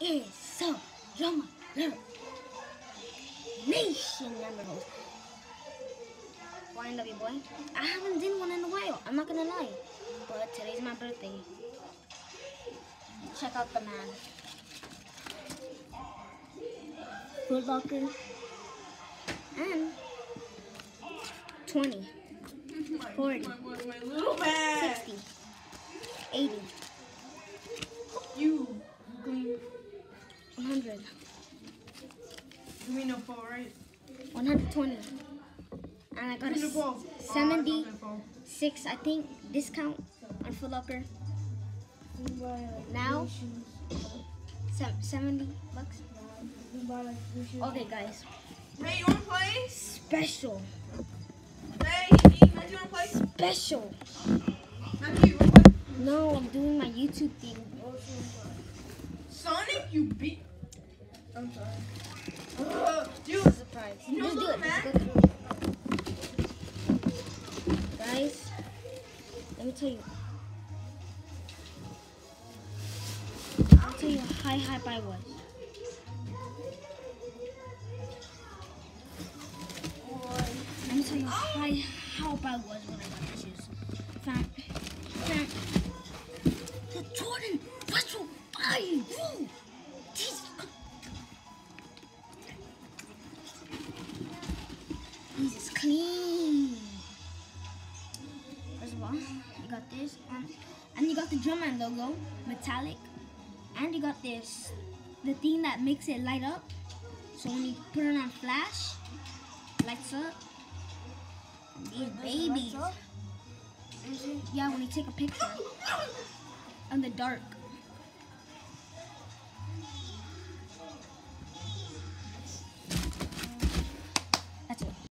is up, Drama Nation members. YNW boi, I haven't done one in a while. I'm not gonna lie, but today's my birthday. Check out the man. Foot Locker and 20, 40, My, my, my little man. 60, 80, 100, Green no fall, right? 120. And I got a fall. s- 76, I think, discount on Foot Locker. Now, se- 70 bucks. Okay, guys, Hey, you wanna play? special, Hey, Matthew, you wanna play? special. Matthew, you wanna play? No, I'm doing my YouTube thing. Sonic, you beat. I'm dude. Surprise. You know do it. Guys, let me tell you. I'll tell you how hype I was. Let me tell you how hype I was when I got the shoes. Fam, fam, the Jordan Retro 5. clean. First of all, you got this, and, and you got the Jumpman logo, metallic, and you got this, the thing that makes it light up. So when you put it on flash, it lights up. These babies. Yeah, when you take a picture. on the dark.